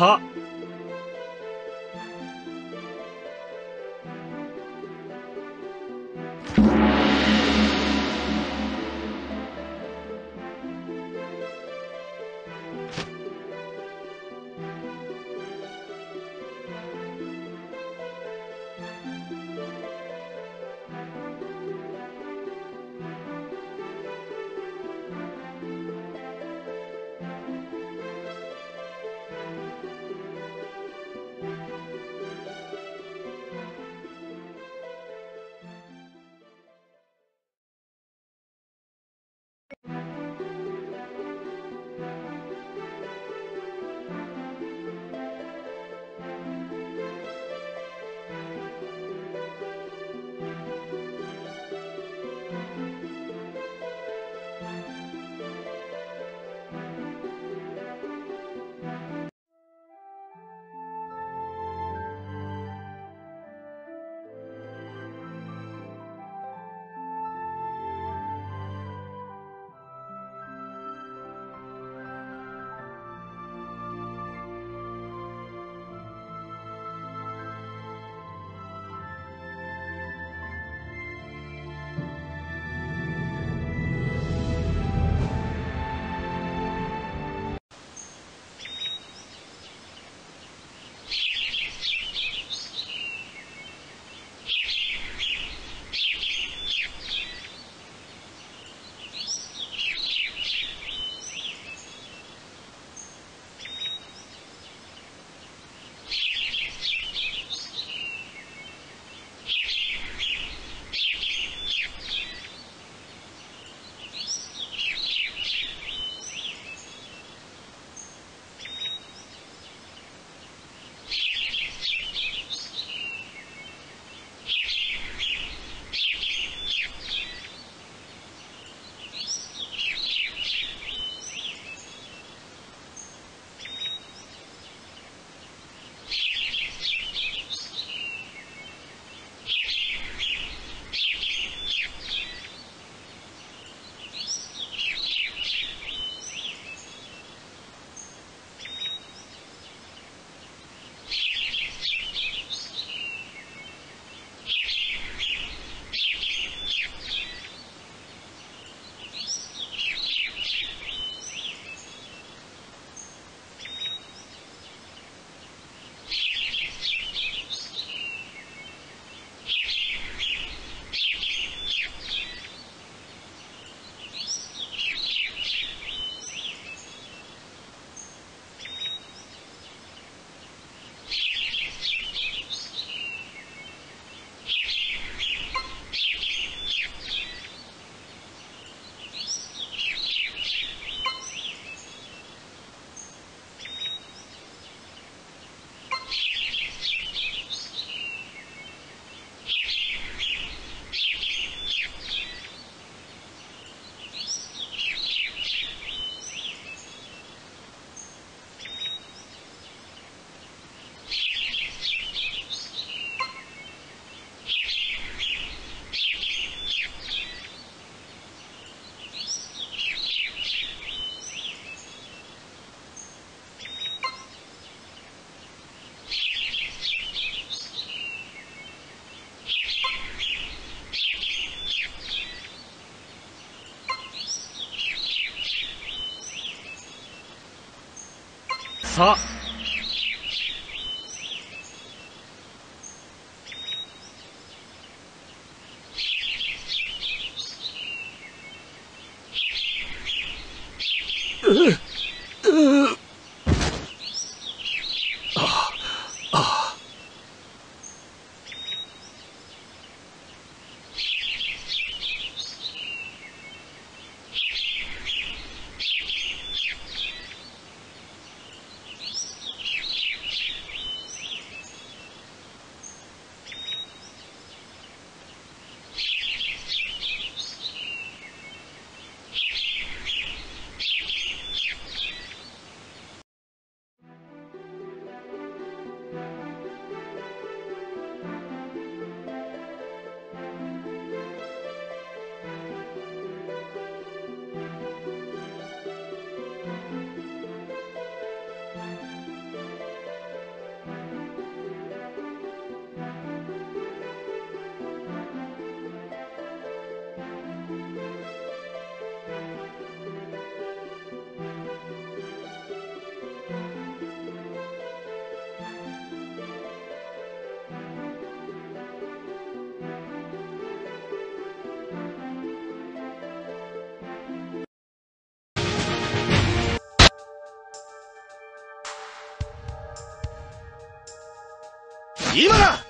好さ。あうっ。今だ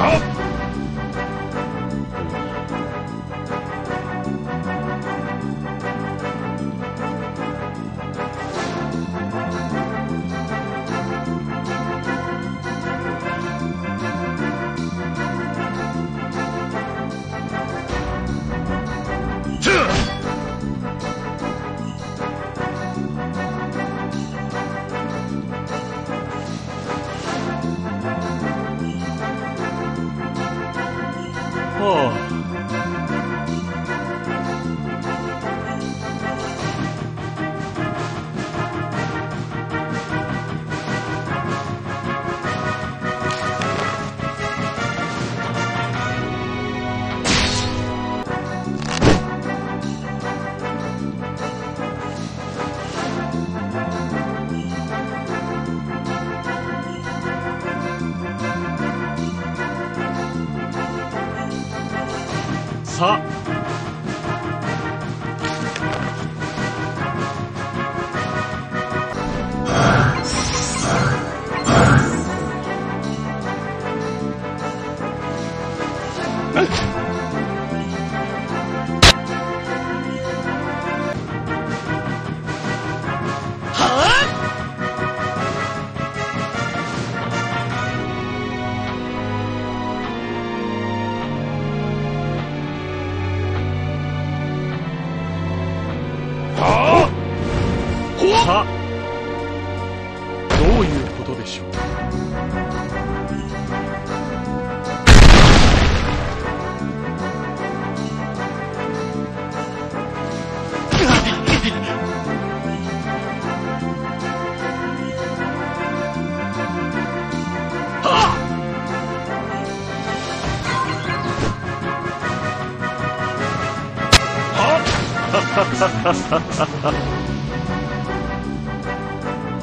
Up! 哦。好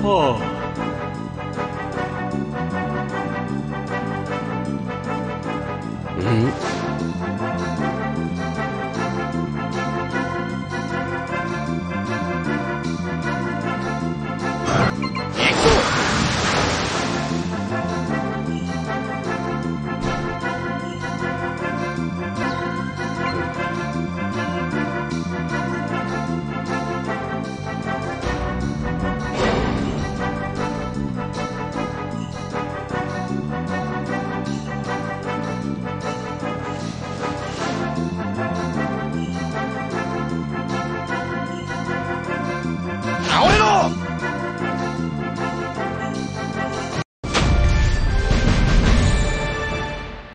oh. Mm-hmm.